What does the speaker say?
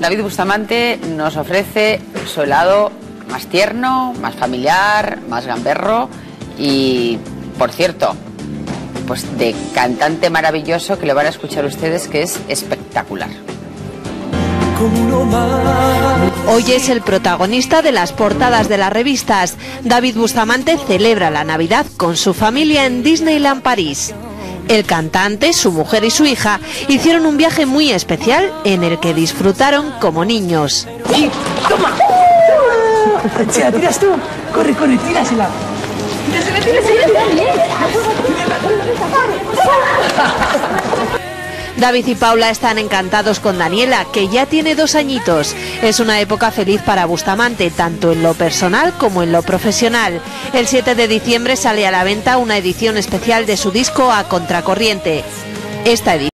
David Bustamante nos ofrece su helado más tierno, más familiar, más gamberro y, por cierto, pues de cantante maravilloso que lo van a escuchar ustedes que es espectacular. Hoy es el protagonista de las portadas de las revistas. David Bustamante celebra la Navidad con su familia en Disneyland París. El cantante, su mujer y su hija hicieron un viaje muy especial en el que disfrutaron como niños. ¡Toma! ¿Se la tiras tú? Corre, corre, tírasela. Tírasela, tírasela. David y Paula están encantados con Daniela, que ya tiene dos añitos. Es una época feliz para Bustamante, tanto en lo personal como en lo profesional. El 7 de diciembre sale a la venta una edición especial de su disco A Contracorriente. Esta edición